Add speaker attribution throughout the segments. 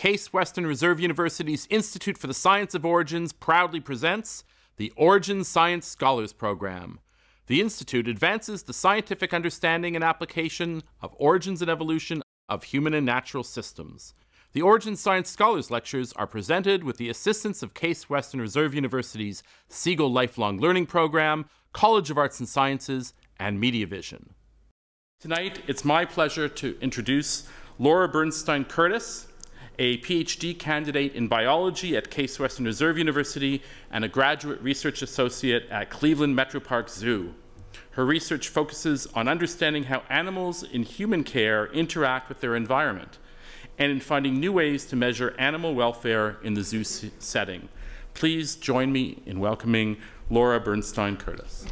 Speaker 1: Case Western Reserve University's Institute for the Science of Origins proudly presents the Origin Science Scholars Program. The Institute advances the scientific understanding and application of origins and evolution of human and natural systems. The Origin Science Scholars Lectures are presented with the assistance of Case Western Reserve University's Siegel Lifelong Learning Program, College of Arts and Sciences, and MediaVision. Tonight, it's my pleasure to introduce Laura Bernstein Kurtyca, a PhD candidate in biology at Case Western Reserve University and a graduate research associate at Cleveland Metropark Zoo. Her research focuses on understanding how animals in human care interact with their environment and in finding new ways to measure animal welfare in the zoo setting. Please join me in welcoming Laura Bernstein Kurtyca.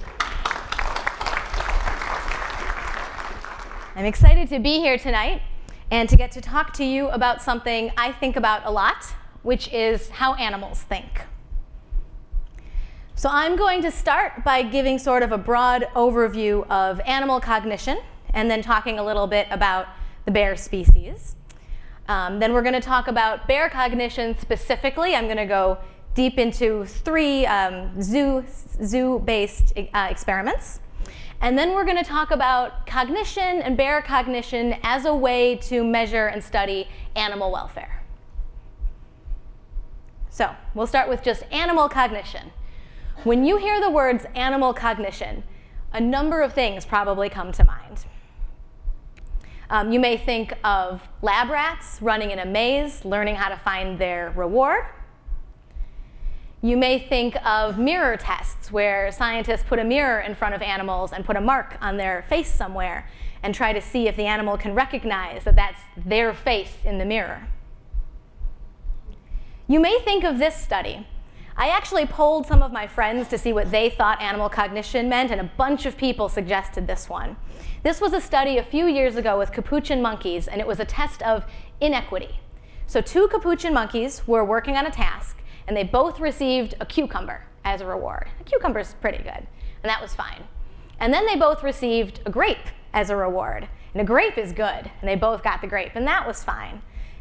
Speaker 2: I'm excited to be here tonight and to get to talk to you about something I think about a lot, which is how animals think. So I'm going to start by giving sort of a broad overview of animal cognition and then talking a little bit about the bear species. Um, then we're going to talk about bear cognition specifically. I'm going to go deep into three um, zoo-based zoo uh, experiments. And then we're going to talk about cognition and bear cognition as a way to measure and study animal welfare. So we'll start with just animal cognition. When you hear the words animal cognition, a number of things probably come to mind. Um, you may think of lab rats running in a maze, learning how to find their reward. You may think of mirror tests where scientists put a mirror in front of animals and put a mark on their face somewhere and try to see if the animal can recognize that that's their face in the mirror. You may think of this study. I actually polled some of my friends to see what they thought animal cognition meant, and a bunch of people suggested this one. This was a study a few years ago with capuchin monkeys, and it was a test of inequity. So two capuchin monkeys were working on a task, and they both received a cucumber as a reward. A cucumber's pretty good, and that was fine. And then they both received a grape as a reward, and a grape is good, and they both got the grape, and that was fine.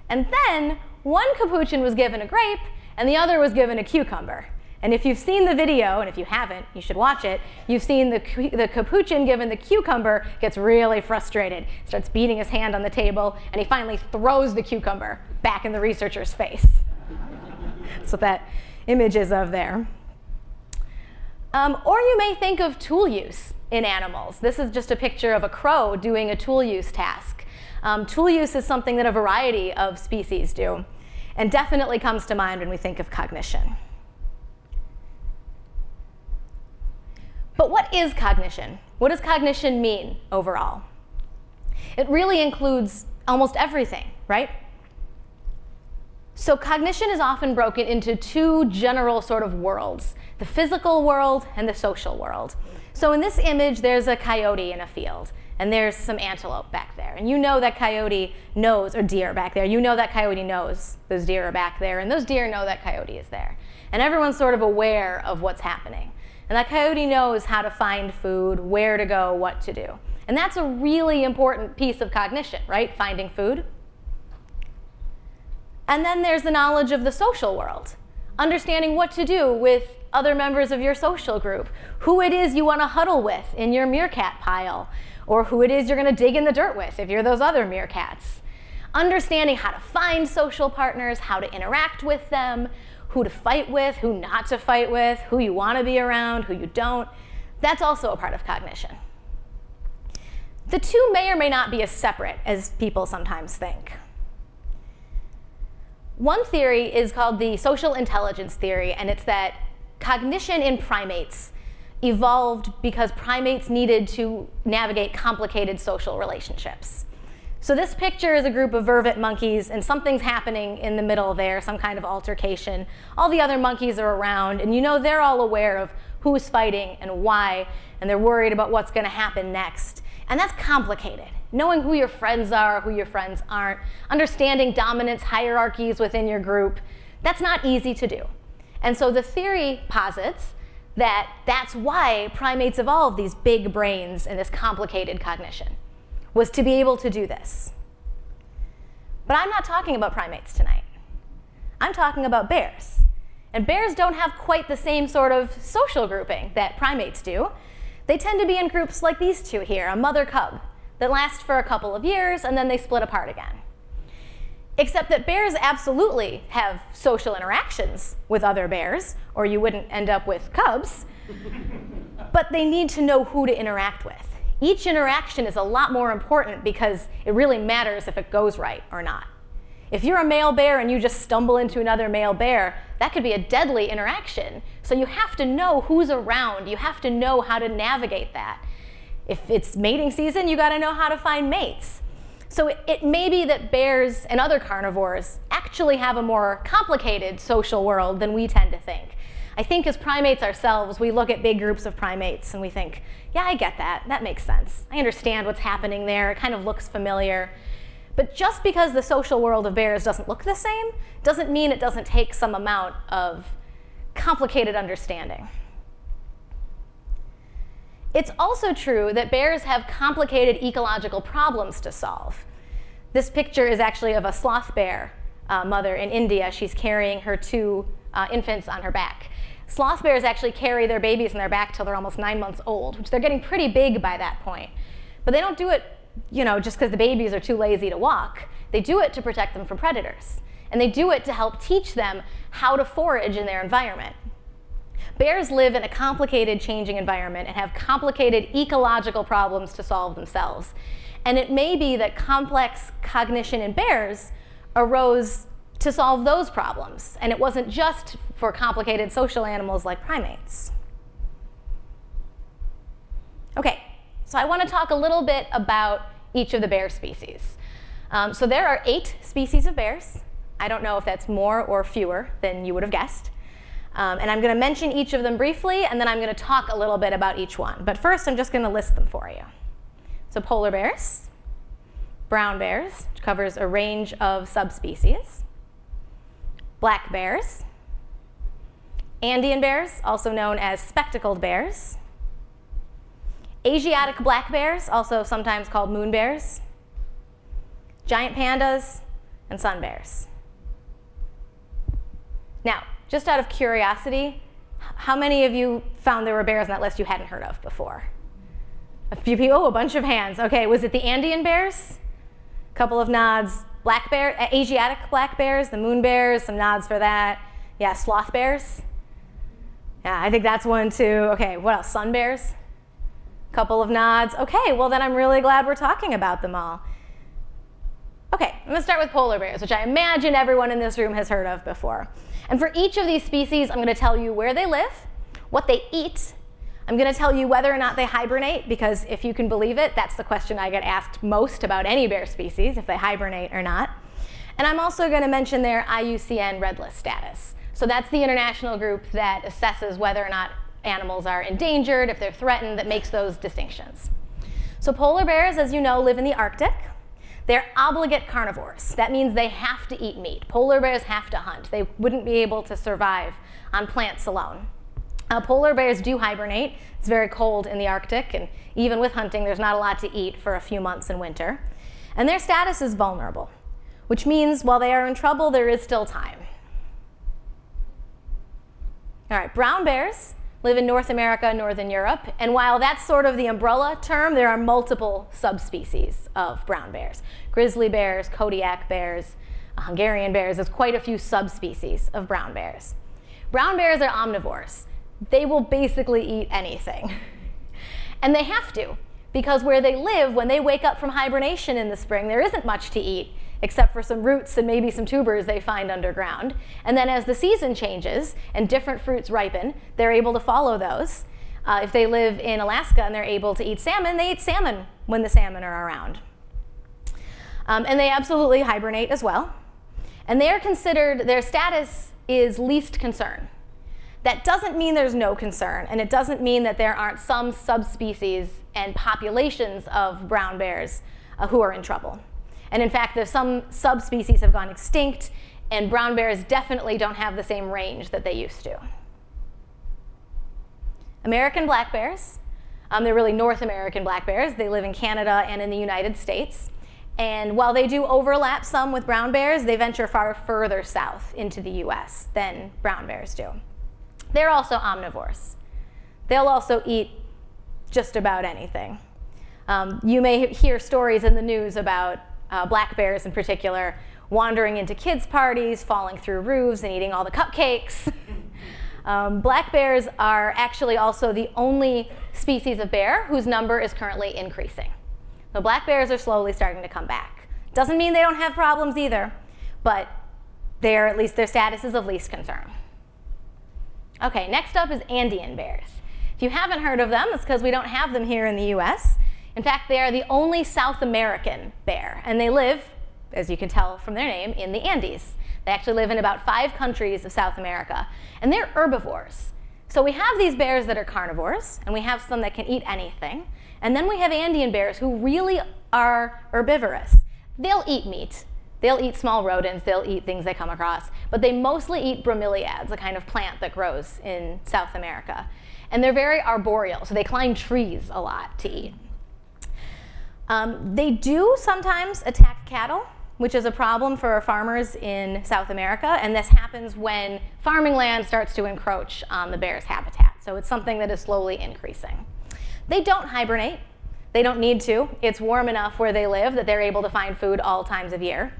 Speaker 2: And then one capuchin was given a grape, and the other was given a cucumber. And if you've seen the video, and if you haven't, you should watch it, you've seen the, the capuchin given the cucumber gets really frustrated, starts beating his hand on the table, and he finally throws the cucumber back in the researcher's face. That's what that image is of there. Um, or you may think of tool use in animals. This is just a picture of a crow doing a tool use task. Um, tool use is something that a variety of species do and definitely comes to mind when we think of cognition. But what is cognition? What does cognition mean overall? It really includes almost everything, right? So cognition is often broken into two general sort of worlds, the physical world and the social world. So in this image, there's a coyote in a field, and there's some antelope back there. And you know that coyote knows, or deer back there, you know that coyote knows those deer are back there, and those deer know that coyote is there. And everyone's sort of aware of what's happening. And that coyote knows how to find food, where to go, what to do. And that's a really important piece of cognition, right? Finding food, and then there's the knowledge of the social world, understanding what to do with other members of your social group, who it is you want to huddle with in your meerkat pile, or who it is you're going to dig in the dirt with if you're those other meerkats. Understanding how to find social partners, how to interact with them, who to fight with, who not to fight with, who you want to be around, who you don't, that's also a part of cognition. The two may or may not be as separate as people sometimes think. One theory is called the social intelligence theory, and it's that cognition in primates evolved because primates needed to navigate complicated social relationships. So this picture is a group of vervet monkeys, and something's happening in the middle there, some kind of altercation. All the other monkeys are around, and you know they're all aware of who's fighting and why, and they're worried about what's going to happen next. And that's complicated. Knowing who your friends are, who your friends aren't, understanding dominance hierarchies within your group, that's not easy to do. And so the theory posits that that's why primates evolved these big brains and this complicated cognition, was to be able to do this. But I'm not talking about primates tonight. I'm talking about bears. And bears don't have quite the same sort of social grouping that primates do. They tend to be in groups like these two here, a mother cub, that last for a couple of years and then they split apart again. Except that bears absolutely have social interactions with other bears, or you wouldn't end up with cubs. but they need to know who to interact with. Each interaction is a lot more important because it really matters if it goes right or not. If you're a male bear and you just stumble into another male bear, that could be a deadly interaction. So you have to know who's around. You have to know how to navigate that. If it's mating season, you got to know how to find mates. So it, it, may be that bears and other carnivores actually have a more complicated social world than we tend to think. I think as primates ourselves, we look at big groups of primates and we think, yeah, I get that. That makes sense. I understand what's happening there. It kind of looks familiar. But just because the social world of bears doesn't look the same doesn't mean it doesn't take some amount of complicated understanding. It's also true that bears have complicated ecological problems to solve. This picture is actually of a sloth bear uh, mother in India. She's carrying her two uh, infants on her back. Sloth bears actually carry their babies on their back till they're almost nine months old, which they're getting pretty big by that point. But they don't do it, you know, just because the babies are too lazy to walk. They do it to protect them from predators. And they do it to help teach them how to forage in their environment. Bears live in a complicated, changing environment and have complicated ecological problems to solve themselves. And it may be that complex cognition in bears arose to solve those problems, and it wasn't just for complicated social animals like primates. Okay, so I want to talk a little bit about each of the bear species. Um, so there are eight species of bears. I don't know if that's more or fewer than you would have guessed. Um, and I'm going to mention each of them briefly, and then I'm going to talk a little bit about each one. But first, I'm just going to list them for you. So polar bears, brown bears, which covers a range of subspecies, black bears, Andean bears, also known as spectacled bears, Asiatic black bears, also sometimes called moon bears, giant pandas, and sun bears. Now, just out of curiosity, how many of you found there were bears on that list you hadn't heard of before? A few people, oh, a bunch of hands. Okay, was it the Andean bears? A couple of nods. Black bear, Asiatic black bears, the moon bears, some nods for that. Yeah, sloth bears. Yeah, I think that's one too. Okay, what else? Sun bears? A Couple of nods. Okay, well then I'm really glad we're talking about them all. Okay, I'm gonna start with polar bears, which I imagine everyone in this room has heard of before. And for each of these species, I'm going to tell you where they live, what they eat. I'm going to tell you whether or not they hibernate, because if you can believe it, that's the question I get asked most about any bear species, if they hibernate or not. And I'm also going to mention their IUCN Red List status. So that's the international group that assesses whether or not animals are endangered, if they're threatened, that makes those distinctions. So polar bears, as you know, live in the Arctic. They're obligate carnivores. That means they have to eat meat. Polar bears have to hunt. They wouldn't be able to survive on plants alone. Uh, polar bears do hibernate. It's very cold in the Arctic, and even with hunting, there's not a lot to eat for a few months in winter. And their status is vulnerable, which means while they are in trouble, there is still time. All right, brown bears live in North America, Northern Europe. And while that's sort of the umbrella term, there are multiple subspecies of brown bears. Grizzly bears, Kodiak bears, Hungarian bears, there's quite a few subspecies of brown bears. Brown bears are omnivores. They will basically eat anything. and they have to, because where they live, when they wake up from hibernation in the spring, there isn't much to eat except for some roots and maybe some tubers they find underground. And then as the season changes and different fruits ripen, they're able to follow those. Uh, if they live in Alaska and they're able to eat salmon, they eat salmon when the salmon are around. Um, and they absolutely hibernate as well. And they are considered, their status is least concern. That doesn't mean there's no concern, and it doesn't mean that there aren't some subspecies and populations of brown bears uh, who are in trouble. And in fact, there's some subspecies have gone extinct, and brown bears definitely don't have the same range that they used to. American black bears, um, they're really North American black bears. They live in Canada and in the United States. And while they do overlap some with brown bears, they venture far further south into the US than brown bears do. They're also omnivores. They'll also eat just about anything. Um, you may hear stories in the news about uh, black bears in particular wandering into kids' parties, falling through roofs, and eating all the cupcakes. um, black bears are actually also the only species of bear whose number is currently increasing. So black bears are slowly starting to come back. Doesn't mean they don't have problems either, but they're at least their status is of least concern. Okay, next up is Andean bears. If you haven't heard of them, it's because we don't have them here in the US. In fact, they are the only South American bear, and they live, as you can tell from their name, in the Andes. They actually live in about five countries of South America, and they're herbivores. So we have these bears that are carnivores, and we have some that can eat anything. And then we have Andean bears who really are herbivorous. They'll eat meat. They'll eat small rodents, they'll eat things they come across, but they mostly eat bromeliads, a kind of plant that grows in South America. And they're very arboreal, so they climb trees a lot to eat. Um, they do sometimes attack cattle, which is a problem for farmers in South America, and this happens when farming land starts to encroach on the bear's habitat. So it's something that is slowly increasing. They don't hibernate. They don't need to. It's warm enough where they live that they're able to find food all times of year.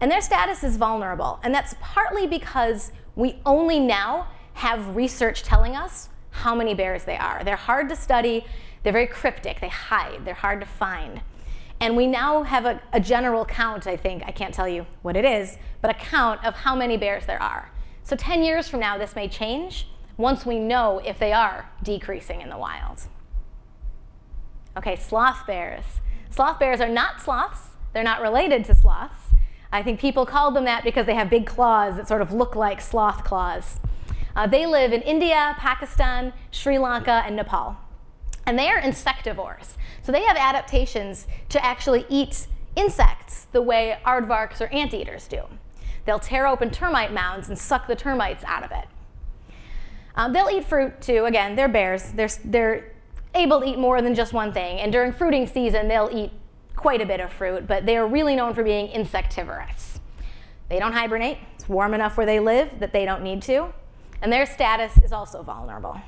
Speaker 2: And their status is vulnerable, and that's partly because we only now have research telling us how many bears they are. They're hard to study, they're very cryptic, they hide, they're hard to find. And we now have a, a, general count, I think, I can't tell you what it is, but a count of how many bears there are. So 10 years from now, this may change once we know if they are decreasing in the wild. Okay, sloth bears. Sloth bears are not sloths. They're not related to sloths. I think people called them that because they have big claws that sort of look like sloth claws. Uh, they live in India, Pakistan, Sri Lanka, and Nepal. And they are insectivores. So they have adaptations to actually eat insects the way aardvarks or anteaters do. They'll tear open termite mounds and suck the termites out of it. Um, they'll eat fruit too. Again, they're bears. They're, they're able to eat more than just one thing. And during fruiting season, they'll eat quite a bit of fruit, but they are really known for being insectivorous. They don't hibernate. It's warm enough where they live that they don't need to and their status is also vulnerable.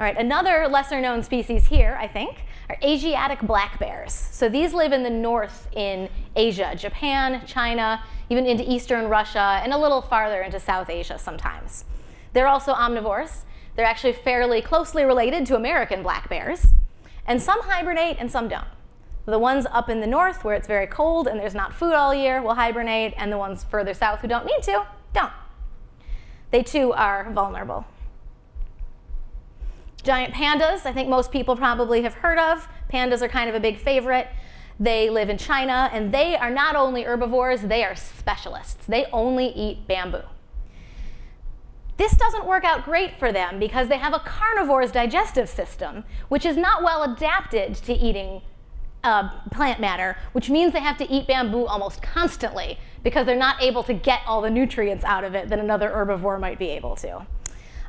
Speaker 2: All right, another lesser known species here, I think, are Asiatic black bears. So these live in the north in Asia, Japan, China, even into eastern Russia, and a little farther into South Asia sometimes. They're also omnivores. They're actually fairly closely related to American black bears. And some hibernate and some don't. The ones up in the north where it's very cold and there's not food all year will hibernate, and the ones further south who don't need to, don't they too are vulnerable. Giant pandas, I think most people probably have heard of. Pandas are kind of a big favorite. They live in China, and they are not only herbivores, they are specialists. They only eat bamboo. This doesn't work out great for them because they have a carnivore's digestive system, which is not well adapted to eating uh, plant matter, which means they have to eat bamboo almost constantly because they're not able to get all the nutrients out of it that another herbivore might be able to.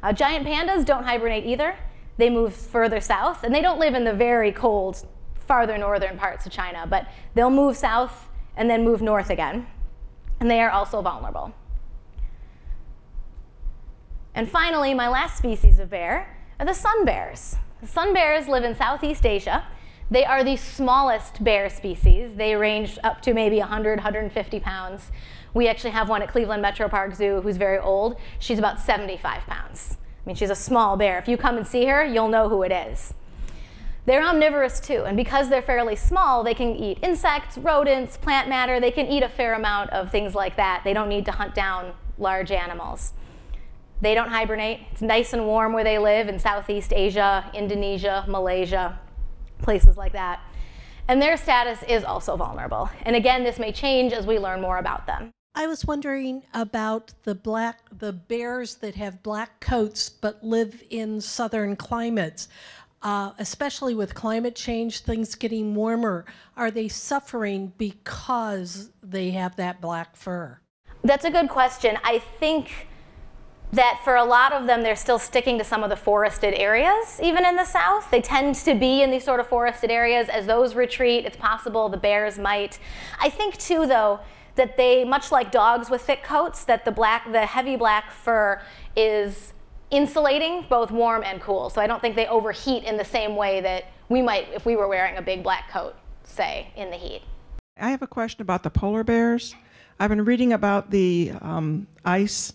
Speaker 2: Uh, giant pandas don't hibernate either. They move further south, and they don't live in the very cold, farther northern parts of China, but they'll move south and then move north again. And they are also vulnerable. And finally, my last species of bear are the sun bears. The sun bears live in Southeast Asia, they are the smallest bear species. They range up to maybe 100, 150 pounds. We actually have one at Cleveland Metro Park Zoo who's very old. She's about 75 pounds. Mean, she's a small bear. If you come and see her, you'll know who it is. They're omnivorous too, and because they're fairly small, they can eat insects, rodents, plant matter. They can eat a fair amount of things like that. They don't need to hunt down large animals. They don't hibernate. It's nice and warm where they live in Southeast Asia, Indonesia, Malaysia places like that. And their status is also vulnerable. And again, this may change as we learn more about them.
Speaker 3: I was wondering about the black the bears that have black coats but live in southern climates. Uh, especially with climate change, things getting warmer, are they suffering because they have that black fur?
Speaker 2: That's a good question. I think that for a lot of them, they're still sticking to some of the forested areas, even in the south. They tend to be in these sort of forested areas. As those retreat, it's possible the bears might. I think, too, though, that they, much like dogs with thick coats, that the black, the heavy black fur is insulating, both warm and cool. So I don't think they overheat in the same way that we might if we were wearing a big black coat, say, in the heat.
Speaker 4: I have a question about the polar bears. I've been reading about the um, ice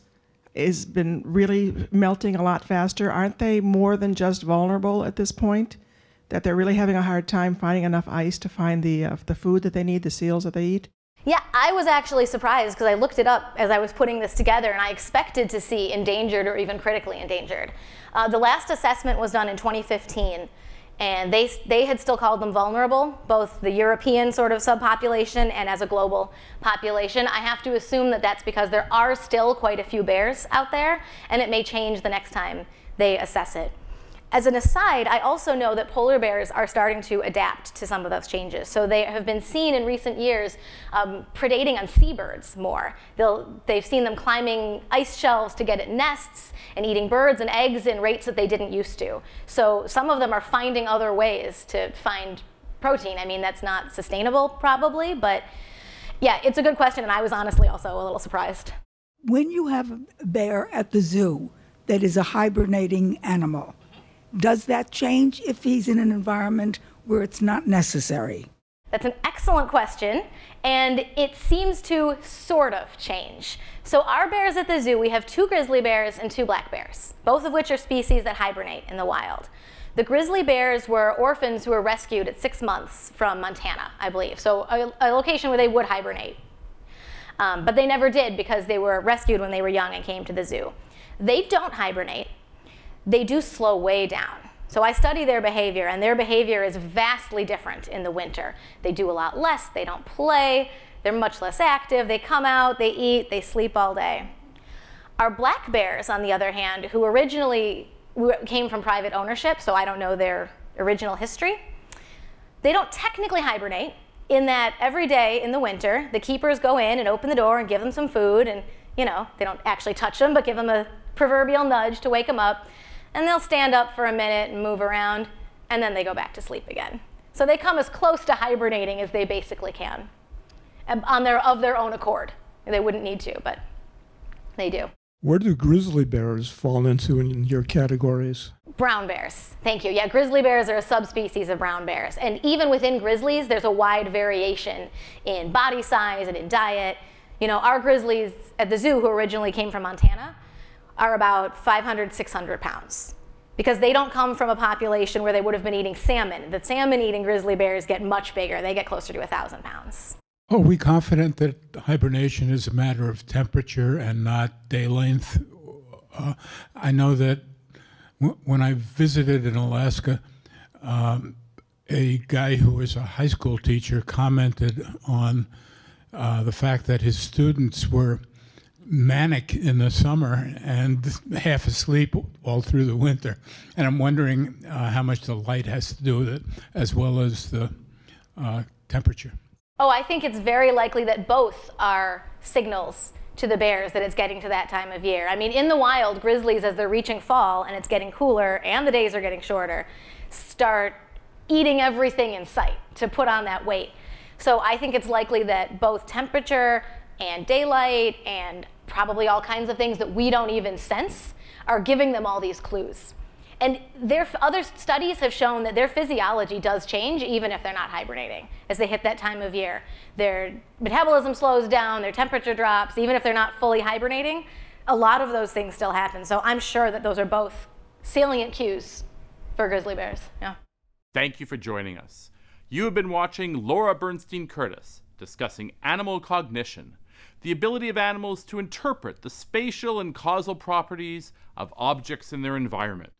Speaker 4: has been really melting a lot faster. Aren't they more than just vulnerable at this point? That they're really having a hard time finding enough ice to find the uh, the food that they need, the seals that they eat.
Speaker 2: Yeah, I was actually surprised because I looked it up as I was putting this together, and I expected to see endangered or even critically endangered. Uh, the last assessment was done in 2015 and they, they had still called them vulnerable, both the European sort of subpopulation and as a global population. I have to assume that that's because there are still quite a few bears out there, and it may change the next time they assess it. As an aside, I also know that polar bears are starting to adapt to some of those changes. So they have been seen in recent years um, predating on seabirds more. They'll, they've seen them climbing ice shelves to get at nests and eating birds and eggs in rates that they didn't used to. So some of them are finding other ways to find protein. I mean, that's not sustainable probably, but yeah, it's a good question, and I was honestly also a little surprised.
Speaker 5: When you have a bear at the zoo that is a hibernating animal, does that change if he's in an environment where it's not necessary?
Speaker 2: That's an excellent question, and it seems to sort of change. So, our bears at the zoo, we have two grizzly bears and two black bears, both of which are species that hibernate in the wild. The grizzly bears were orphans who were rescued at six months from Montana, I believe, so a, a location where they would hibernate. Um, but they never did because they were rescued when they were young and came to the zoo. They don't hibernate, they do slow way down. So I study their behavior, and their behavior is vastly different in the winter. They do a lot less, they don't play, they're much less active, they come out, they eat, they sleep all day. Our black bears, on the other hand, who originally came from private ownership, so I don't know their original history, they don't technically hibernate in that every day in the winter, the keepers go in and open the door and give them some food, and you know, they don't actually touch them, but give them a proverbial nudge to wake them up and they'll stand up for a minute and move around, and then they go back to sleep again. So they come as close to hibernating as they basically can on their, of their own accord. They wouldn't need to, but they do.
Speaker 6: Where do grizzly bears fall into in your categories?
Speaker 2: Brown bears. Thank you. Yeah, grizzly bears are a subspecies of brown bears. And even within grizzlies, there's a wide variation in body size and in diet. You know, our grizzlies at the zoo, who originally came from Montana, are about 500, 600 pounds because they don't come from a population where they would have been eating salmon. The salmon eating grizzly bears get much bigger. They get closer to 1,000 pounds.
Speaker 6: Are we confident that hibernation is a matter of temperature and not day length? Uh, I know that w- when I visited in Alaska, um, a guy who was a high school teacher commented on uh, the fact that his students were manic in the summer and half asleep all through the winter. And I'm wondering uh, how much the light has to do with it, as well as the uh, temperature.
Speaker 2: Oh, I think it's very likely that both are signals to the bears that it's getting to that time of year. I mean, in the wild, grizzlies, as they're reaching fall and it's getting cooler and the days are getting shorter, start eating everything in sight to put on that weight. So I think it's likely that both temperature and daylight and probably all kinds of things that we don't even sense are giving them all these clues. And their other studies have shown that their physiology does change even if they're not hibernating as they hit that time of year. Their metabolism slows down, their temperature drops, even if they're not fully hibernating. A lot of those things still happen. So I'm sure that those are both salient cues for grizzly bears. Yeah.
Speaker 1: Thank you for joining us. You have been watching Laura Bernstein Kurtyca discussing animal cognition the ability of animals to interpret the spatial and causal properties of objects in their environment.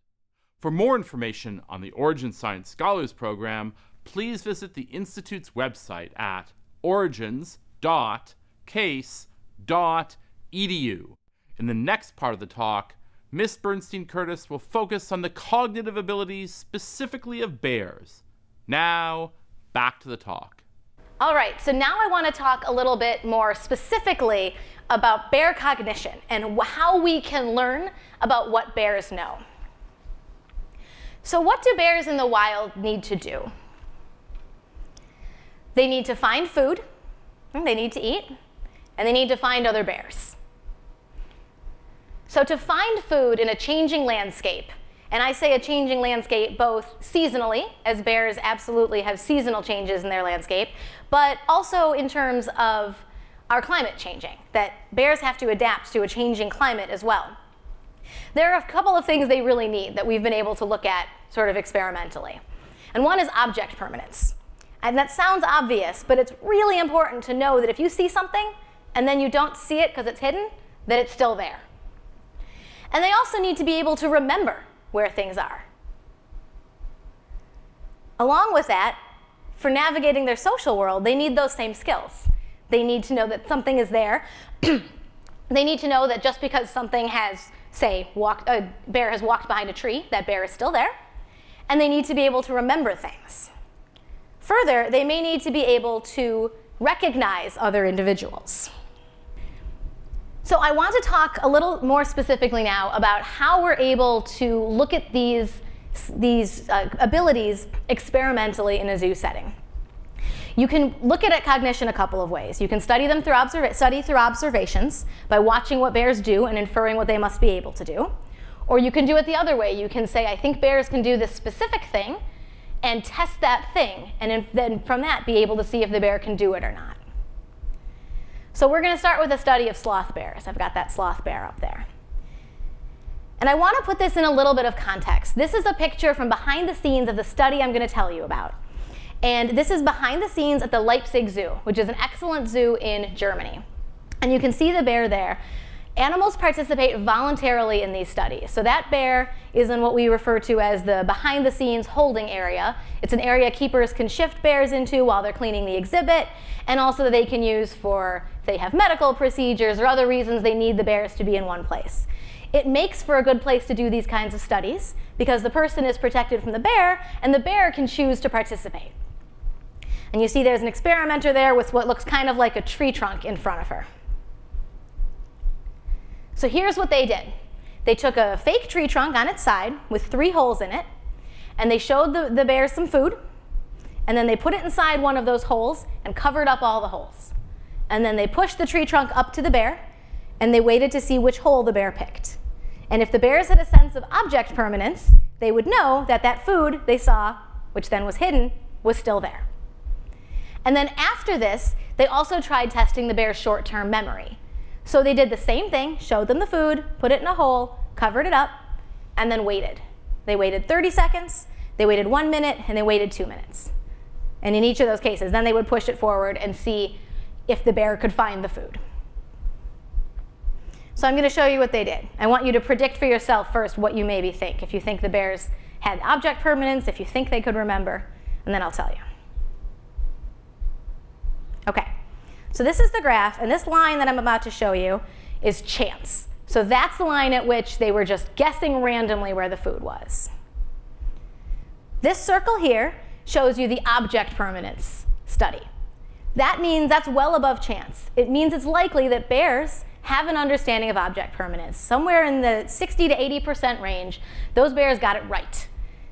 Speaker 1: For more information on the Origin Science Scholars Program, please visit the Institute's website at origins.case.edu. In the next part of the talk, Miss Bernstein Kurtyca will focus on the cognitive abilities specifically of bears. Now, back to the talk.
Speaker 2: All right, so now I want to talk a little bit more specifically about bear cognition and how we can learn about what bears know. So, what do bears in the wild need to do? They need to find food, they need to eat, and they need to find other bears. So, to find food in a changing landscape, and I say a changing landscape both seasonally, as bears absolutely have seasonal changes in their landscape, but also in terms of our climate changing, that bears have to adapt to a changing climate as well. There are a couple of things they really need that we've been able to look at sort of experimentally. And one is object permanence. And that sounds obvious, but it's really important to know that if you see something and then you don't see it because it's hidden, that it's still there. And they also need to be able to remember where things are. Along with that, for navigating their social world, they need those same skills. They need to know that something is there. they need to know that just because something has, say, walked, a bear has walked behind a tree, that bear is still there. And they need to be able to remember things. Further, they may need to be able to recognize other individuals. So I want to talk a little more specifically now about how we're able to look at these, these uh, abilities experimentally in a zoo setting. You can look at cognition a couple of ways. You can study them through study through observations by watching what bears do and inferring what they must be able to do. Or you can do it the other way. You can say, I think bears can do this specific thing, and test that thing, and then from that be able to see if the bear can do it or not. So we're going to start with a study of sloth bears. I've got that sloth bear up there. And I want to put this in a little bit of context. This is a picture from behind the scenes of the study I'm going to tell you about. And this is behind the scenes at the Leipzig Zoo, which is an excellent zoo in Germany. And you can see the bear there. Animals participate voluntarily in these studies. So that bear is in what we refer to as the behind the scenes holding area. It's an area keepers can shift bears into while they're cleaning the exhibit, and also they can use for, they have medical procedures or other reasons they need the bears to be in one place. It makes for a good place to do these kinds of studies because the person is protected from the bear and the bear can choose to participate. And you see there's an experimenter there with what looks kind of like a tree trunk in front of her. So here's what they did. They took a fake tree trunk on its side with three holes in it, and they showed the, the bear some food, and then they put it inside one of those holes and covered up all the holes. And then they pushed the tree trunk up to the bear, and they waited to see which hole the bear picked. And if the bears had a sense of object permanence, they would know that that food they saw, which then was hidden, was still there. And then after this, they also tried testing the bear's short-term memory. So they did the same thing, showed them the food, put it in a hole, covered it up, and then waited. They waited 30 seconds, they waited one minute, and they waited two minutes. And in each of those cases, then they would push it forward and see if the bear could find the food. So I'm going to show you what they did. I want you to predict for yourself first what you maybe think. If you think the bears had object permanence, if you think they could remember, and then I'll tell you. Okay, so this is the graph, and this line that I'm about to show you is chance. So that's the line at which they were just guessing randomly where the food was. This circle here shows you the object permanence study. That means that's well above chance. It means it's likely that bears have an understanding of object permanence. Somewhere in the 60 to 80% range, those bears got it right.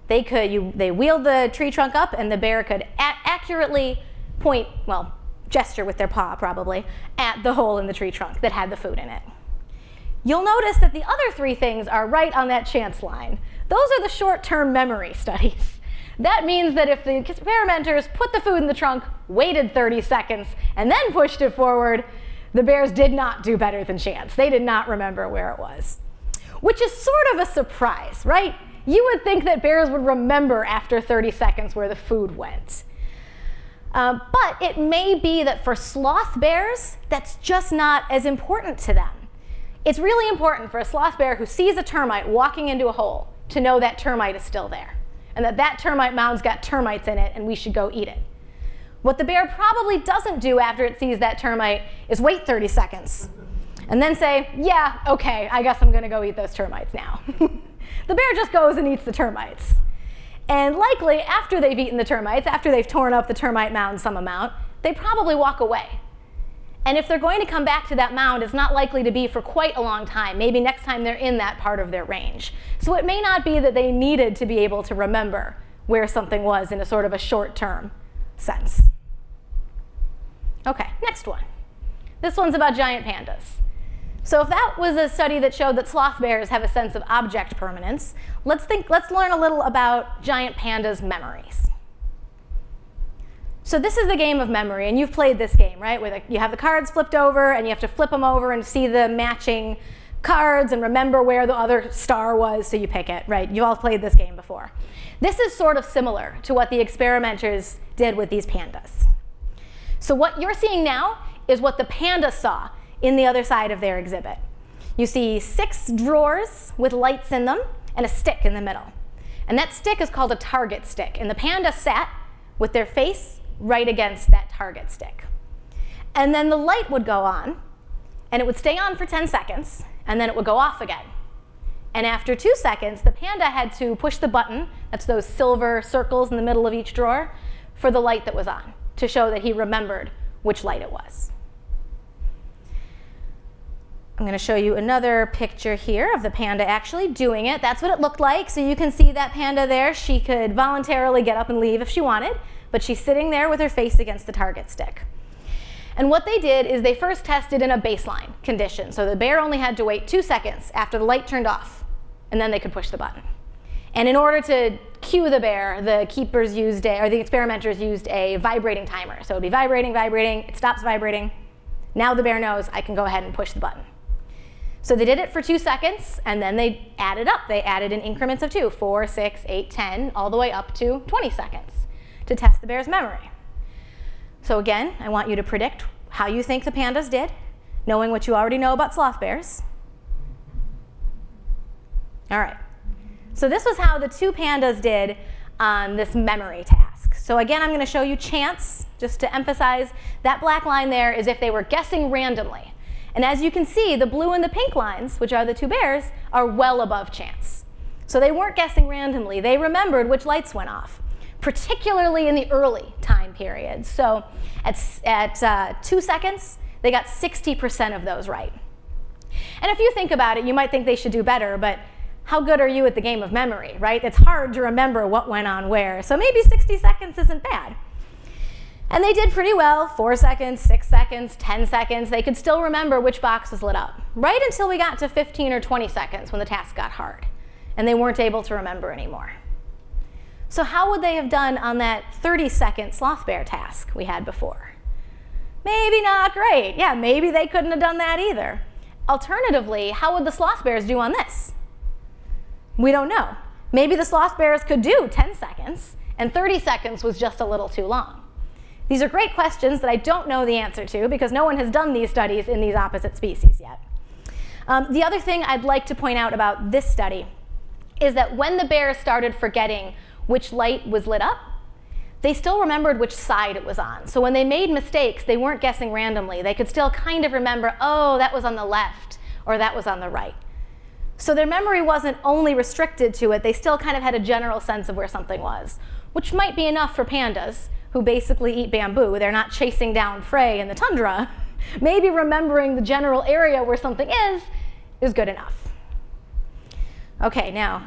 Speaker 2: They could, you, they wheeled the tree trunk up and the bear could accurately point, well, gesture with their paw probably, at the hole in the tree trunk that had the food in it. You'll notice that the other three things are right on that chance line. Those are the short-term memory studies. That means that if the experimenters put the food in the trunk, waited 30 seconds, and then pushed it forward, the bears did not do better than chance. They did not remember where it was. Which is sort of a surprise, right? You would think that bears would remember after 30 seconds where the food went. Uh, but it may be that for sloth bears, that's just not as important to them. It's really important for a sloth bear who sees a termite walking into a hole to know that termite is still there and that that termite mound's got termites in it and we should go eat it. What the bear probably doesn't do after it sees that termite is wait 30 seconds and then say, yeah, okay, I guess I'm going to go eat those termites now. the bear just goes and eats the termites. And likely, after they've eaten the termites, after they've torn up the termite mound some amount, they probably walk away. And if they're going to come back to that mound, it's not likely to be for quite a long time. Maybe next time they're in that part of their range. So it may not be that they needed to be able to remember where something was in a sort of a short term sense. Okay, next one. This one's about giant pandas. So if that was a study that showed that sloth bears have a sense of object permanence, let's think let's learn a little about giant pandas' memories. So this is the game of memory, and you've played this game, right? Where you have the cards flipped over, and you have to flip them over and see the matching cards and remember where the other star was, so you pick it, right? You all played this game before. This is sort of similar to what the experimenters did with these pandas. So what you're seeing now is what the panda saw in the other side of their exhibit. You see six drawers with lights in them and a stick in the middle. And that stick is called a target stick. And the panda sat with their face right against that target stick. And then the light would go on, and it would stay on for 10 seconds, and then it would go off again. And after two seconds, the panda had to push the button, that's those silver circles in the middle of each drawer, for the light that was on, to show that he remembered which light it was. I'm going to show you another picture here of the panda actually doing it. That's what it looked like. So you can see that panda there. She could voluntarily get up and leave if she wanted but she's sitting there with her face against the target stick. And what they did is they first tested in a baseline condition. So the bear only had to wait two seconds after the light turned off, and then they could push the button. And in order to cue the bear, the keepers used a, or the experimenters used a vibrating timer. So it'd be vibrating, vibrating, it stops vibrating. Now the bear knows I can go ahead and push the button. So they did it for two seconds, and then they added up. They added in increments of two, four, six, eight, 10, all the way up to 20 seconds to test the bear's memory. So again, I want you to predict how you think the pandas did, knowing what you already know about sloth bears. All right. So this was how the two pandas did on this memory task. So again, I'm going to show you chance, just to emphasize that black line there is if they were guessing randomly. And as you can see, the blue and the pink lines, which are the two bears, are well above chance. So they weren't guessing randomly. They remembered which lights went off particularly in the early time periods. So at, at uh, two seconds, they got 60% of those right. And if you think about it, you might think they should do better, but how good are you at the game of memory, right? It's hard to remember what went on where. So maybe 60 seconds isn't bad. And they did pretty well, four seconds, six seconds, 10 seconds. They could still remember which box was lit up, right until we got to 15 or 20 seconds when the task got hard. And they weren't able to remember anymore. So how would they have done on that 30 second sloth bear task we had before? Maybe not great. Yeah, maybe they couldn't have done that either. Alternatively, how would the sloth bears do on this? We don't know. Maybe the sloth bears could do 10 seconds, and 30 seconds was just a little too long. These are great questions that I don't know the answer to because no one has done these studies in these opposite species yet. Um, the other thing I'd like to point out about this study is that when the bears started forgetting which light was lit up, they still remembered which side it was on. So when they made mistakes, they weren't guessing randomly. They could still kind of remember, oh, that was on the left or that was on the right. So their memory wasn't only restricted to it, they still kind of had a general sense of where something was, which might be enough for pandas who basically eat bamboo. They're not chasing down prey in the tundra. Maybe remembering the general area where something is is good enough. Okay, now,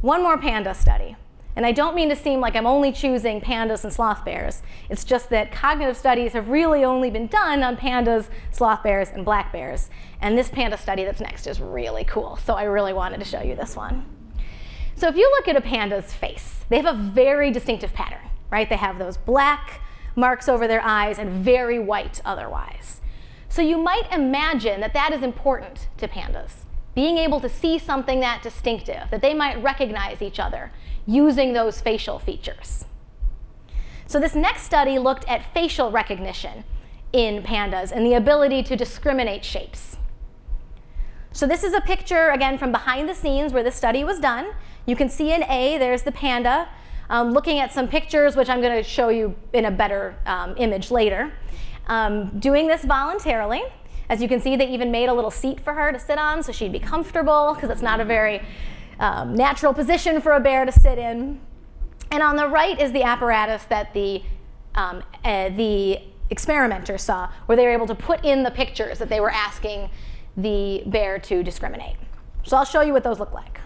Speaker 2: one more panda study. And I don't mean to seem like I'm only choosing pandas and sloth bears. It's just that cognitive studies have really only been done on pandas, sloth bears, and black bears. And this panda study that's next is really cool. So I really wanted to show you this one. So if you look at a panda's face, they have a very distinctive pattern, right? They have those black marks over their eyes and very white otherwise. So you might imagine that that is important to pandas, being able to see something that distinctive, that they might recognize each other, using those facial features. So this next study looked at facial recognition in pandas and the ability to discriminate shapes. So this is a picture, again, from behind the scenes where this study was done. You can see in A, there's the panda, um, looking at some pictures, which I'm going to show you in a better um, image later. Um, doing this voluntarily. As you can see, they even made a little seat for her to sit on so she'd be comfortable, because it's not a very um, natural position for a bear to sit in. And on the right is the apparatus that the, um, uh, the experimenter saw, where they were able to put in the pictures that they were asking the bear to discriminate. So I'll show you what those look like.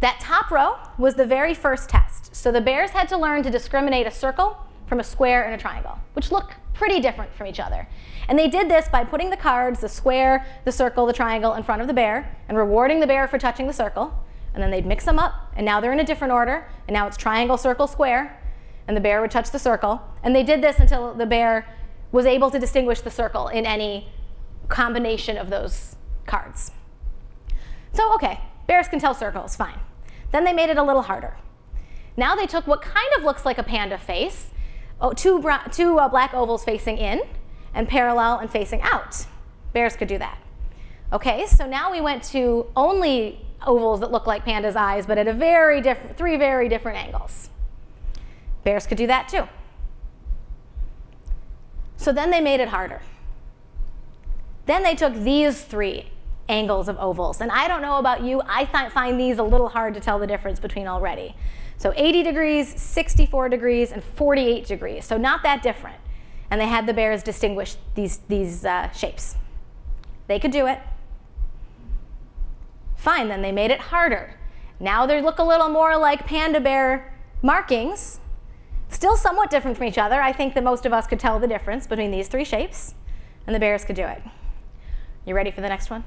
Speaker 2: That top row was the very first test. So the bears had to learn to discriminate a circle from a square and a triangle, which look pretty different from each other. And they did this by putting the cards, the square, the circle, the triangle, in front of the bear and rewarding the bear for touching the circle. And then they'd mix them up, and now they're in a different order. And now it's triangle, circle, square, and the bear would touch the circle. And they did this until the bear was able to distinguish the circle in any combination of those cards. So, okay, bears can tell circles, fine. Then they made it a little harder. Now they took what kind of looks like a panda face, oh, two, two uh, black ovals facing in and parallel and facing out. Bears could do that. Okay, so now we went to only ovals that look like panda's eyes, but at a very different, three very different angles. Bears could do that too. So then they made it harder. Then they took these three angles of ovals. And I don't know about you, I find these a little hard to tell the difference between already. So 80 degrees, 64 degrees, and 48 degrees. So not that different. And they had the bears distinguish these, these uh, shapes. They could do it. Fine, then they made it harder. Now they look a little more like panda bear markings. Still somewhat different from each other. I think that most of us could tell the difference between these three shapes, and the bears could do it. You ready for the next one?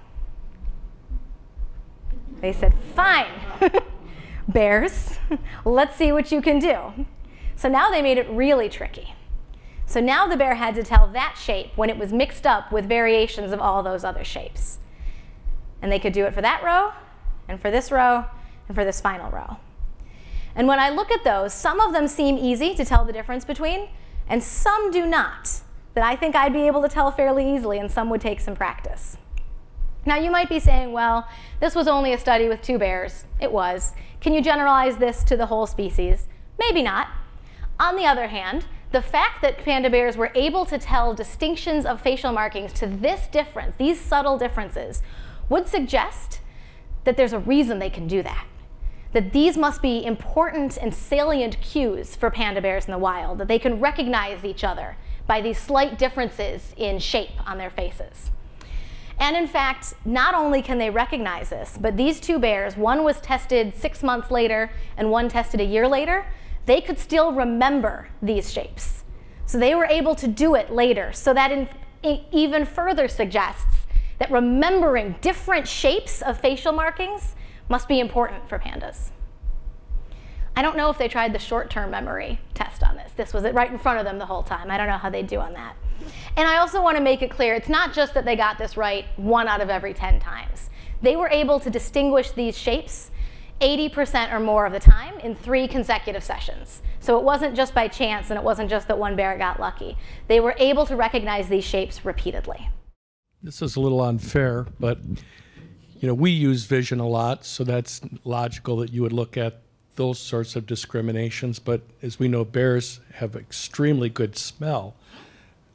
Speaker 2: They said, fine, bears, let's see what you can do. So now they made it really tricky. So now the bear had to tell that shape when it was mixed up with variations of all those other shapes. And they could do it for that row, and for this row, and for this final row. And when I look at those, some of them seem easy to tell the difference between, and some do not, that I think I'd be able to tell fairly easily, and some would take some practice. Now you might be saying, well, this was only a study with two bears. It was. Can you generalize this to the whole species? Maybe not. On the other hand, the fact that panda bears were able to tell distinctions of facial markings to this difference, these subtle differences, would suggest that there's a reason they can do that. That these must be important and salient cues for panda bears in the wild, that they can recognize each other by these slight differences in shape on their faces. And in fact, not only can they recognize this, but these two bears, one was tested six months later and one tested a year later, they could still remember these shapes. So they were able to do it later. So that in, even further suggests that remembering different shapes of facial markings must be important for pandas. I don't know if they tried the short-term memory test on this. This was it right in front of them the whole time. I don't know how they do on that. And I also want to make it clear, it's not just that they got this right one out of every 10 times. They were able to distinguish these shapes 80% or more of the time in three consecutive sessions. So it wasn't just by chance and it wasn't just that one bear got lucky. They were able to recognize these shapes repeatedly.
Speaker 7: This is a little unfair, but you know, we use vision a lot, so that's logical that you would look at those sorts of discriminations. But as we know, bears have extremely good smell.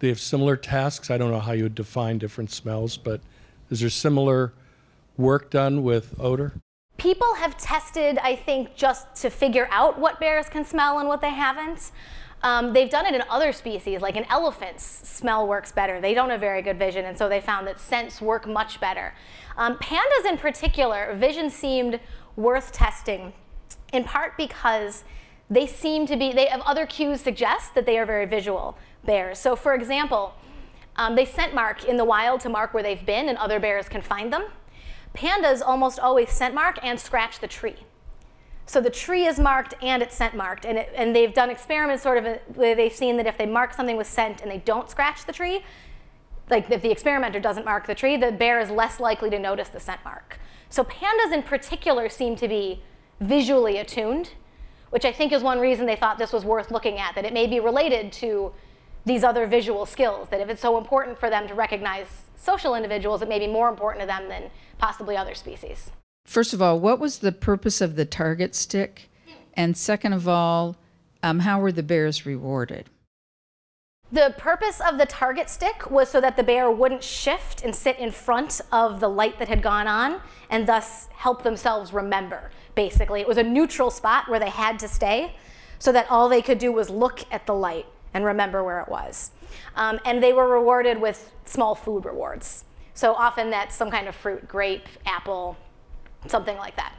Speaker 7: They have similar tasks. I don't know how you would define different smells, but is there similar work done with odor?
Speaker 2: People have tested, I think, just to figure out what bears can smell and what they haven't. Um, they've done it in other species, like an elephants, smell works better. They don't have very good vision, and so they found that scents work much better. Um, pandas in particular, vision seemed worth testing, in part because they seem to be, they have other cues suggest that they are very visual bears. So for example, um, they scent mark in the wild to mark where they've been and other bears can find them. Pandas almost always scent mark and scratch the tree. So the tree is marked and it's scent marked. And, it, and they've done experiments sort of where they've seen that if they mark something with scent and they don't scratch the tree, like if the experimenter doesn't mark the tree, the bear is less likely to notice the scent mark. So pandas in particular seem to be visually attuned, which I think is one reason they thought this was worth looking at, that it may be related to these other visual skills, that if it's so important for them to recognize social individuals, it may be more important to them than possibly other species.
Speaker 8: First of all, what was the purpose of the target stick? And second of all, um, how were the bears rewarded?
Speaker 2: The purpose of the target stick was so that the bear wouldn't shift and sit in front of the light that had gone on and thus help themselves remember, basically. It was a neutral spot where they had to stay so that all they could do was look at the light and remember where it was. Um, and they were rewarded with small food rewards. So often that's some kind of fruit, grape, apple, something like that.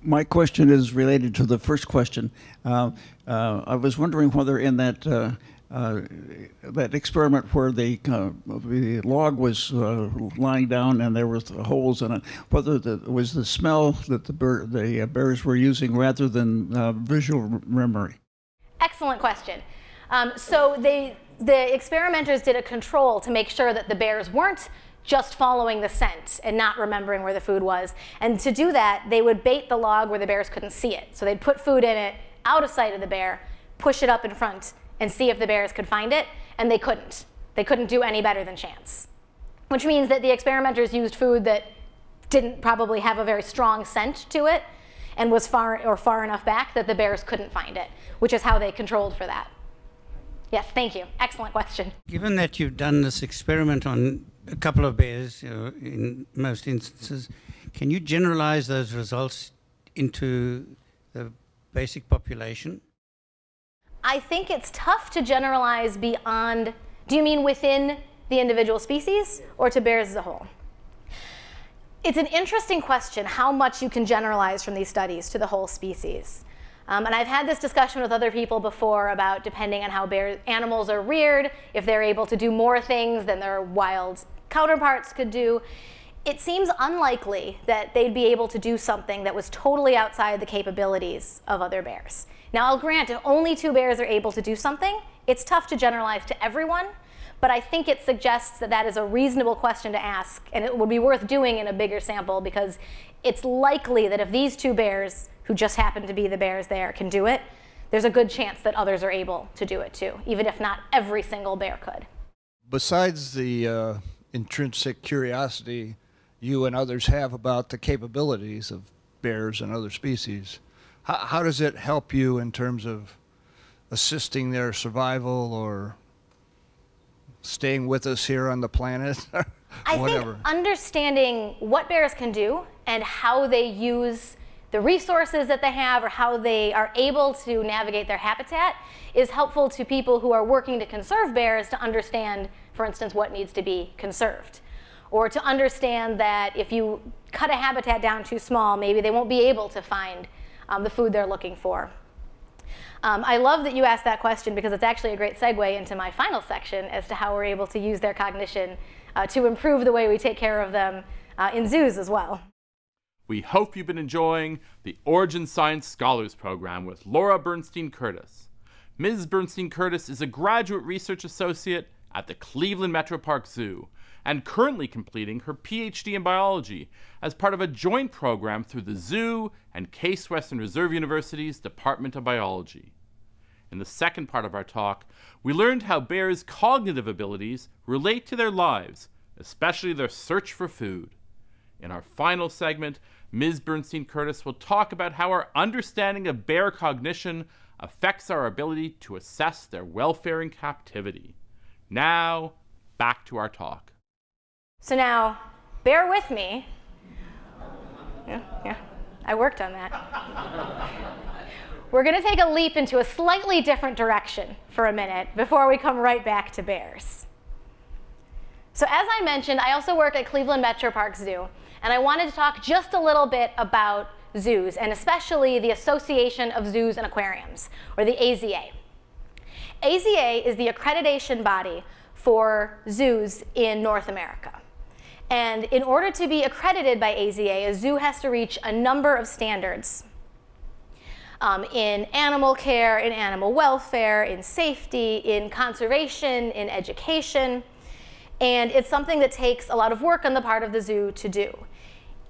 Speaker 9: My question is related to the first question. Uh, uh, I was wondering whether in that uh, uh that experiment where the uh, the log was uh, lying down and there was holes in it, whether the, was the smell that the the bears were using rather than visual memory.
Speaker 2: Excellent question. Um, so they the experimenters did a control to make sure that the bears weren't just following the scent and not remembering where the food was. And to do that, they would bait the log where the bears couldn't see it. So they'd put food in it out of sight of the bear, push it up in front, and see if the bears could find it, and they couldn't. They couldn't do any better than chance. Which means that the experimenters used food that didn't probably have a very strong scent to it and was far or far enough back that the bears couldn't find it, which is how they controlled for that. Yes, thank you. Excellent question.
Speaker 10: Given that you've done this experiment on a couple of bears in most instances. Can you generalize those results into the basic population?
Speaker 2: I think it's tough to generalize beyond. Do you mean within the individual species or to bears as a whole? It's an interesting question how much you can generalize from these studies to the whole species. Um, and I've had this discussion with other people before about depending on how bear animals are reared, if they're able to do more things than their wild counterparts could do. It seems unlikely that they'd be able to do something that was totally outside the capabilities of other bears. Now, I'll grant if only two bears are able to do something, it's tough to generalize to everyone, but I think it suggests that that is a reasonable question to ask, and it would be worth doing in a bigger sample because it's likely that if these two bears who just happen to be the bears there can do it, there's a good chance that others are able to do it too, even if not every single bear could.
Speaker 11: Besides the uh, intrinsic curiosity you and others have about the capabilities of bears and other species, how, how does it help you in terms of assisting their survival or staying with us here on the planet?
Speaker 2: I think understanding what bears can do and how they use the resources that they have or how they are able to navigate their habitat is helpful to people who are working to conserve bears to understand, for instance, what needs to be conserved. Or to understand that if you cut a habitat down too small, maybe they won't be able to find um, the food they're looking for. Um, I love that you asked that question because it's actually a great segue into my final section as to how we're able to use their cognition uh, to improve the way we take care of them uh, in zoos as well.
Speaker 1: We hope you've been enjoying the Origin Science Scholars Program with Laura Bernstein Kurtyca. Ms. Bernstein Kurtyca is a graduate research associate at the Cleveland Metropark Zoo and currently completing her PhD in biology as part of a joint program through the Zoo and Case Western Reserve University's Department of Biology. In the second part of our talk, we learned how bears' cognitive abilities relate to their lives, especially their search for food. In our final segment, Ms. Bernstein Kurtyca will talk about how our understanding of bear cognition affects our ability to assess their welfare in captivity. Now, back to our talk.
Speaker 2: So now, bear with me. Yeah, yeah, I worked on that. We're going to take a leap into a slightly different direction for a minute before we come right back to bears. So as I mentioned, I also work at Cleveland Metro Metropark Zoo, and I wanted to talk just a little bit about zoos, and especially the Association of Zoos and Aquariums, or the AZA. AZA is the accreditation body for zoos in North America. And in order to be accredited by AZA, a zoo has to reach a number of standards um, in animal care, in animal welfare, in safety, in conservation, in education. And it's something that takes a lot of work on the part of the zoo to do.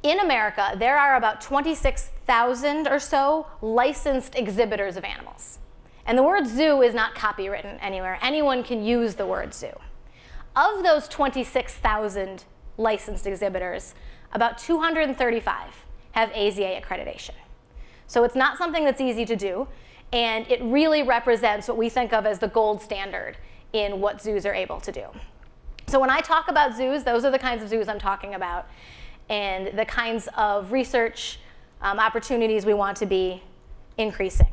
Speaker 2: In America, there are about 26,000 or so licensed exhibitors of animals. And the word zoo is not copywritten anywhere. Anyone can use the word zoo. Of those 26,000 licensed exhibitors, about 235 have AZA accreditation. So it's not something that's easy to do, and it really represents what we think of as the gold standard in what zoos are able to do. So when I talk about zoos, those are the kinds of zoos I'm talking about. and the kinds of research um, opportunities we want to be increasing.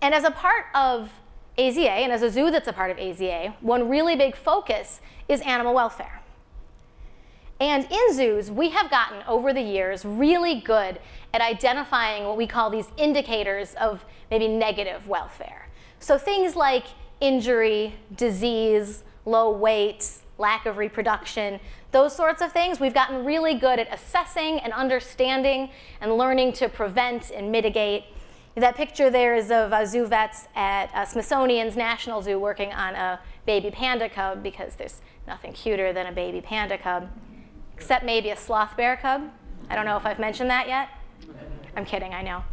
Speaker 2: And as a part of AZA, and as a zoo that's a part of AZA, one really big focus is animal welfare. And in zoos, we have gotten over the years really good at identifying what we call these indicators of maybe negative welfare. So things like injury, disease, low weight, lack of reproduction, those sorts of things, we've gotten really good at assessing and understanding and learning to prevent and mitigate. That picture there is of uh, zoo vets at uh, Smithsonian's National Zoo working on a baby panda cub because there's nothing cuter than a baby panda cub, except maybe a sloth bear cub. I don't know if I've mentioned that yet. I'm kidding, I know.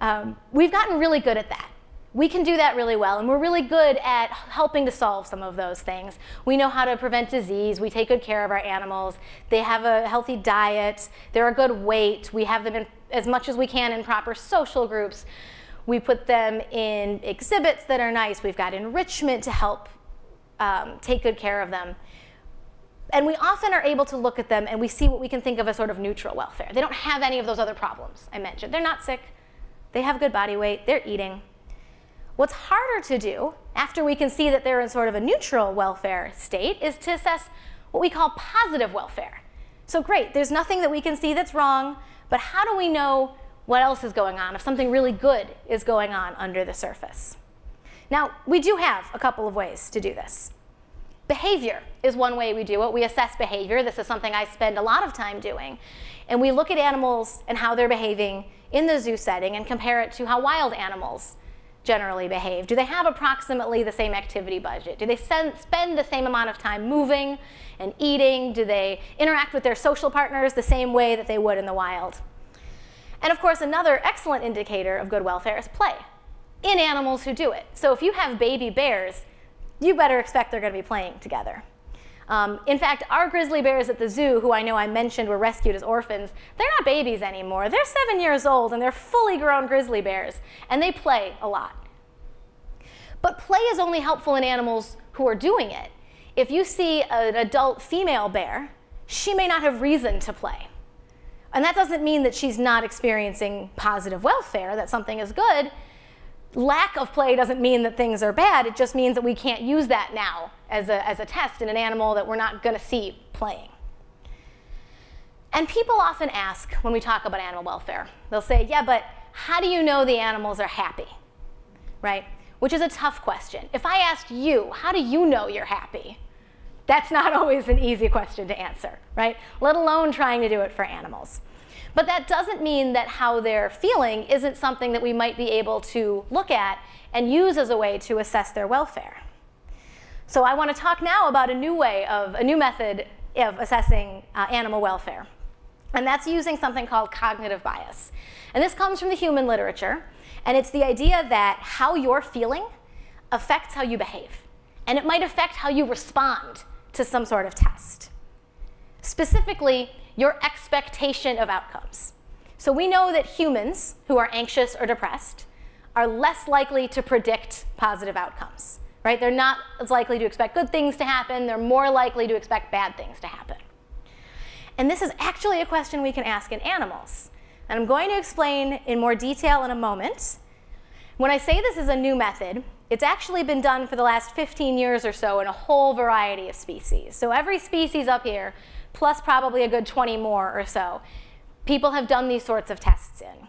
Speaker 2: Um, we've gotten really good at that. We can do that really well, and we're really good at helping to solve some of those things. We know how to prevent disease. We take good care of our animals. They have a healthy diet. They're a good weight. We have them in as much as we can in proper social groups. We put them in exhibits that are nice. We've got enrichment to help um, take good care of them. And we often are able to look at them and we see what we can think of as sort of neutral welfare. They don't have any of those other problems I mentioned. They're not sick. They have good body weight. They're eating. What's harder to do after we can see that they're in sort of a neutral welfare state is to assess what we call positive welfare. So great, there's nothing that we can see that's wrong, but how do we know what else is going on if something really good is going on under the surface? Now, we do have a couple of ways to do this. Behavior is one way we do it. We assess behavior. This is something I spend a lot of time doing. And we look at animals and how they're behaving in the zoo setting and compare it to how wild animals generally behave? Do they have approximately the same activity budget? Do they send, spend the same amount of time moving and eating? Do they interact with their social partners the same way that they would in the wild? And of course, another excellent indicator of good welfare is play in animals who do it. So if you have baby bears, you better expect they're going to be playing together. Um, in fact, our grizzly bears at the zoo, who I know I mentioned were rescued as orphans, they're not babies anymore. They're seven years old and they're fully grown grizzly bears, and they play a lot. But play is only helpful in animals who are doing it. If you see an adult female bear, she may not have reason to play. And that doesn't mean that she's not experiencing positive welfare, that something is good lack of play doesn't mean that things are bad. It just means that we can't use that now as a, as a test in an animal that we're not going to see playing. And people often ask when we talk about animal welfare, they'll say, yeah, but how do you know the animals are happy? Right? Which is a tough question. If I asked you, how do you know you're happy? That's not always an easy question to answer, right? Let alone trying to do it for animals. But that doesn't mean that how they're feeling isn't something that we might be able to look at and use as a way to assess their welfare. So I want to talk now about a new way of, a new method of assessing uh, animal welfare. And that's using something called cognitive bias. And this comes from the human literature. And it's the idea that how you're feeling affects how you behave. And it might affect how you respond to some sort of test. Specifically, your expectation of outcomes. So we know that humans who are anxious or depressed are less likely to predict positive outcomes, right? They're not as likely to expect good things to happen. They're more likely to expect bad things to happen. And this is actually a question we can ask in animals. And I'm going to explain in more detail in a moment. When I say this is a new method, it's actually been done for the last 15 years or so in a whole variety of species. So every species up here plus probably a good 20 more or so, people have done these sorts of tests in.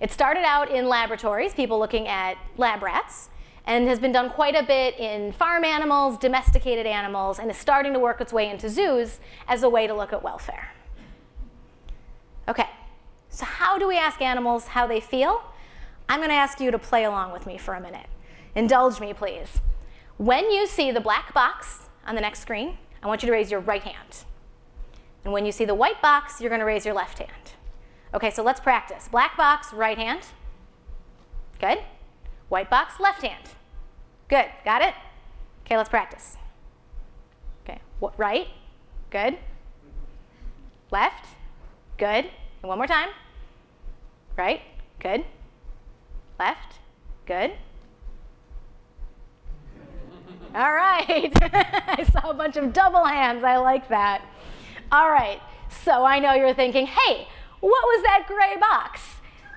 Speaker 2: It started out in laboratories, people looking at lab rats, and has been done quite a bit in farm animals, domesticated animals, and is starting to work its way into zoos as a way to look at welfare. Okay, so how do we ask animals how they feel? I'm going to ask you to play along with me for a minute. Indulge me, please. When you see the black box on the next screen, I want you to raise your right hand. And when you see the white box, you're going to raise your left hand. Okay, so let's practice. Black box, right hand. Good. White box, left hand. Good. Got it? Okay, let's practice. Okay, what, right? Good. Left. Good. And one more time. Right. Good. Left. Good. All right. I saw a bunch of double hands. I like that. All right, so I know you're thinking, hey, what was that gray box?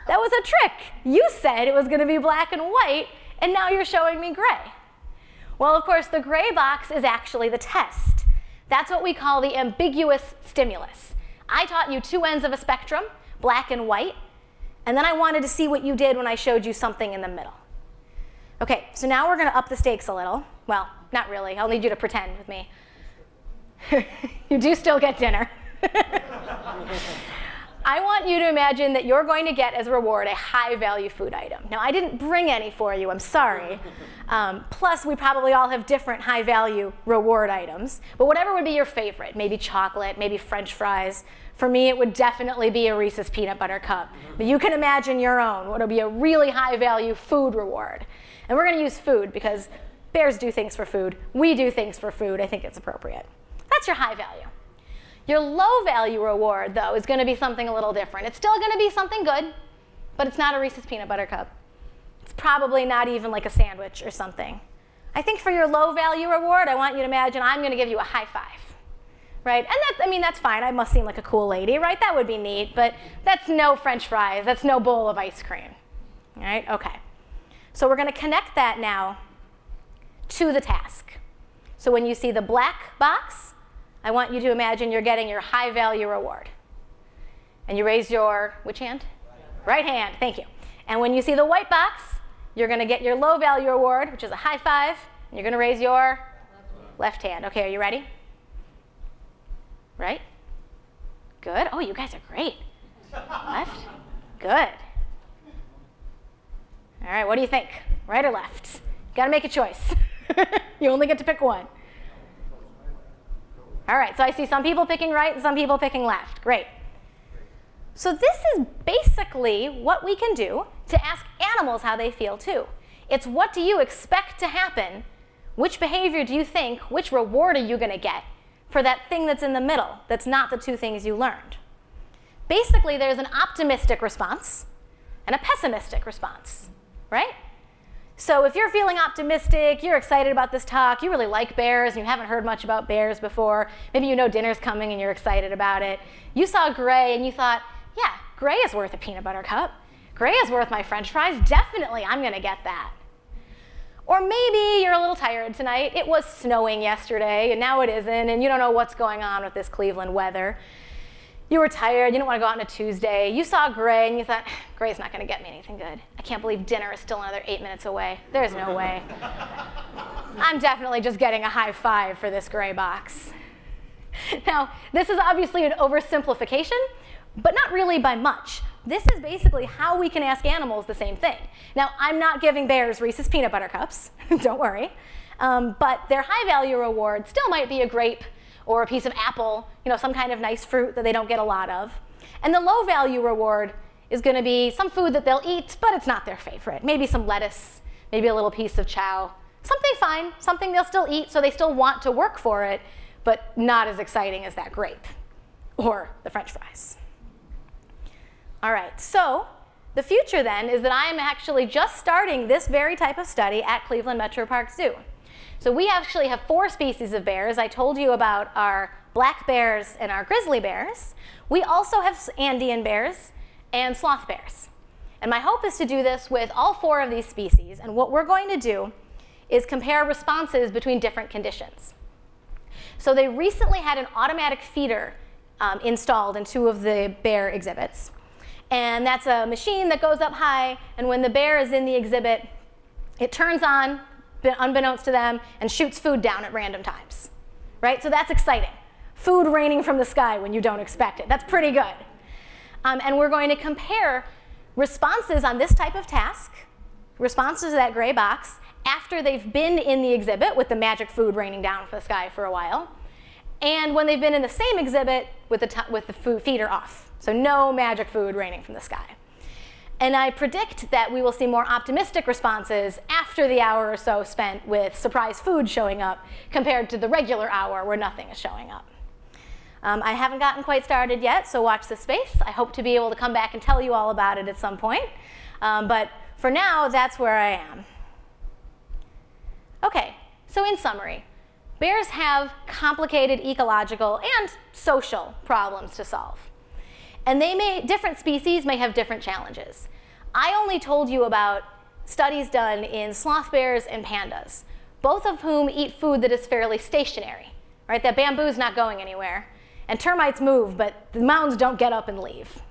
Speaker 2: That was a trick. You said it was going to be black and white, and now you're showing me gray. Well, of course, the gray box is actually the test. That's what we call the ambiguous stimulus. I taught you two ends of a spectrum, black and white, and then I wanted to see what you did when I showed you something in the middle. Okay, so now we're going to up the stakes a little. Well, not really. I'll need you to pretend with me. you do still get dinner. I want you to imagine that you're going to get as a reward a high value food item. Now, I didn't bring any for you, I'm sorry. Um, plus, we probably all have different high value reward items. But whatever would be your favorite, maybe chocolate, maybe french fries. For me, it would definitely be a Reese's peanut butter cup. But you can imagine your own, what would be a really high value food reward. And we're going to use food because bears do things for food. We do things for food. I think it's appropriate. That's your high value. Your low value reward, though, is going to be something a little different. It's still going to be something good, but it's not a Reese's peanut butter cup. It's probably not even like a sandwich or something. I think for your low value reward, I want you to imagine I'm going to give you a high five. Right? And that, I mean, that's fine. I must seem like a cool lady, right? That would be neat, but that's no french fries. That's no bowl of ice cream. All right? Okay. So we're going to connect that now to the task. So when you see the black box, I want you to imagine you're getting your high value reward. And you raise your, which hand? Right, right hand, thank you. And when you see the white box, you're going to get your low value reward, which is a high five. And you're going to raise your left hand. Okay, are you ready? Right? Good. Oh, you guys are great. Left? Good. All right, what do you think? Right or left? You Got to make a choice. you only get to pick one. All right, so I see some people picking right and some people picking left. Great. So this is basically what we can do to ask animals how they feel too. It's what do you expect to happen? Which behavior do you think, which reward are you going to get for that thing that's in the middle, that's not the two things you learned? Basically, there's an optimistic response and a pessimistic response, right? So if you're feeling optimistic, you're excited about this talk, you really like bears and you haven't heard much about bears before, maybe you know dinner's coming and you're excited about it. You saw gray and you thought, yeah, gray is worth a peanut butter cup. Gray is worth my french fries. Definitely, I'm to get that. Or maybe you're a little tired tonight. It was snowing yesterday and now it isn't, and you don't know what's going on with this Cleveland weather you were tired, you didn't want to go out on a Tuesday, you saw Gray and you thought, Gray's not going to get me anything good. I can't believe dinner is still another eight minutes away. There's no way. I'm definitely just getting a high five for this Gray box. Now, this is obviously an oversimplification, but not really by much. This is basically how we can ask animals the same thing. Now, I'm not giving bears Reese's peanut butter cups, don't worry, um, but their high value reward still might be a grape or a piece of apple, you know, some kind of nice fruit that they don't get a lot of. And the low value reward is going to be some food that they'll eat, but it's not their favorite. Maybe some lettuce, maybe a little piece of chow. Something fine, something they'll still eat, so they still want to work for it, but not as exciting as that grape or the french fries. All right, so the future then is that I am actually just starting this very type of study at Cleveland Metro Park Zoo. So we actually have four species of bears. I told you about our black bears and our grizzly bears. We also have Andean bears and sloth bears. And my hope is to do this with all four of these species. And what we're going to do is compare responses between different conditions. So they recently had an automatic feeder um, installed in two of the bear exhibits. And that's a machine that goes up high, and when the bear is in the exhibit, it turns on unbeknownst to them, and shoots food down at random times. Right? So that's exciting. Food raining from the sky when you don't expect it. That's pretty good. Um, and we're going to compare responses on this type of task, responses to that gray box, after they've been in the exhibit with the magic food raining down from the sky for a while, and when they've been in the same exhibit with the, with the food feeder off. So no magic food raining from the sky. And I predict that we will see more optimistic responses after the hour or so spent with surprise food showing up compared to the regular hour where nothing is showing up. Um, I haven't gotten quite started yet, so watch the space. I hope to be able to come back and tell you all about it at some point. Um, but for now, that's where I am. Okay, so in summary, bears have complicated ecological and social problems to solve. And they may, different species may have different challenges. I only told you about studies done in sloth bears and pandas, both of whom eat food that is fairly stationary, right? That bamboo is not going anywhere. And termites move, but the mounds don't get up and leave.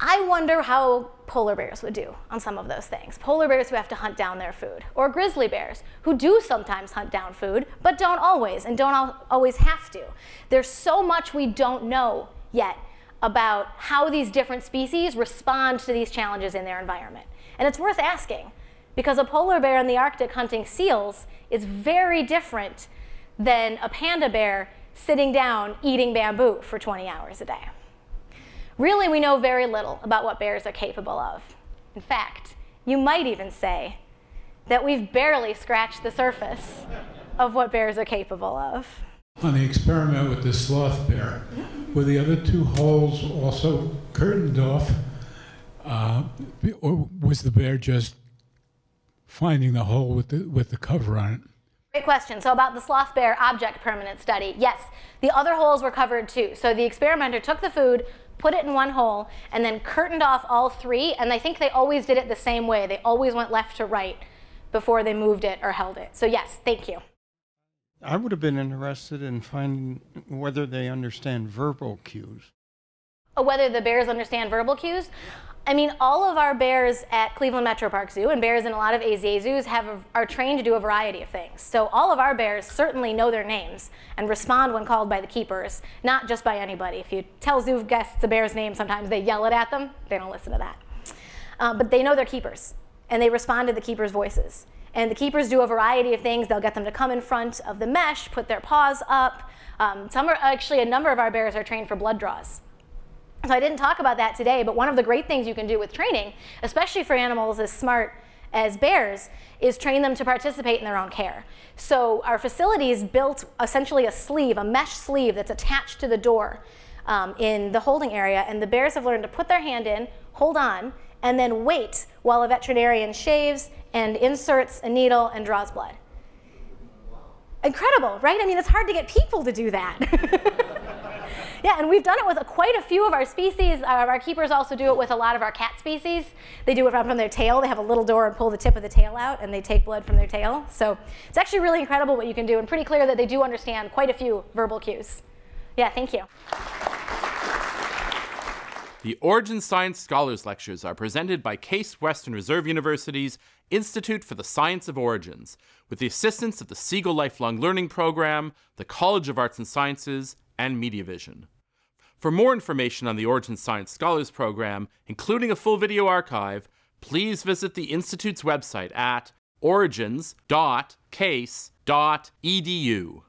Speaker 2: I wonder how polar bears would do on some of those things. Polar bears who have to hunt down their food, or grizzly bears who do sometimes hunt down food, but don't always and don't always have to. There's so much we don't know yet about how these different species respond to these challenges in their environment. And it's worth asking because a polar bear in the Arctic hunting seals is very different than a panda bear sitting down eating bamboo for 20 hours a day. Really, we know very little about what bears are capable of. In fact, you might even say that we've barely scratched the surface of what bears are capable of.
Speaker 6: On the experiment with the sloth bear, were the other two holes also curtained off, uh, or was the bear just finding the hole with the, with the cover on it?
Speaker 2: Great question. So about the sloth bear object permanent study, yes, the other holes were covered too. So the experimenter took the food, put it in one hole, and then curtained off all three, and I think they always did it the same way. They always went left to right before they moved it or held it. So yes, thank you.
Speaker 12: I would have been interested in finding whether they understand verbal cues.
Speaker 2: Oh, whether the bears understand verbal cues? I mean, all of our bears at Cleveland Metro Park Zoo and bears in a lot of AZA zoos have are trained to do a variety of things. So all of our bears certainly know their names and respond when called by the keepers, not just by anybody. If you tell zoo guests a bear's name, sometimes they yell it at them. They don't listen to that. Uh, but they know their keepers, and they respond to the keepers' voices. And the keepers do a variety of things. They'll get them to come in front of the mesh, put their paws up. Um, some are actually a number of our bears are trained for blood draws. So I didn't talk about that today, but one of the great things you can do with training, especially for animals as smart as bears, is train them to participate in their own care. So our facilities built essentially a sleeve, a mesh sleeve that's attached to the door um, in the holding area, and the bears have learned to put their hand in, hold on, and then wait while a veterinarian shaves and inserts a needle and draws blood. Incredible, right? I mean, it's hard to get people to do that. yeah, and we've done it with quite a few of our species. Uh, our keepers also do it with a lot of our cat species. They do it from their tail. They have a little door and pull the tip of the tail out, and they take blood from their tail. So it's actually really incredible what you can do, and pretty clear that they do understand quite a few verbal cues. Yeah, thank you.
Speaker 1: The Origin Science Scholars Lectures are presented by Case Western Reserve University's Institute for the Science of Origins, with the assistance of the Siegal Lifelong Learning Program, the College of Arts and Sciences, and MediaVision. For more information on the Origin Science Scholars Program, including a full video archive, please visit the Institute's website at origins.case.edu.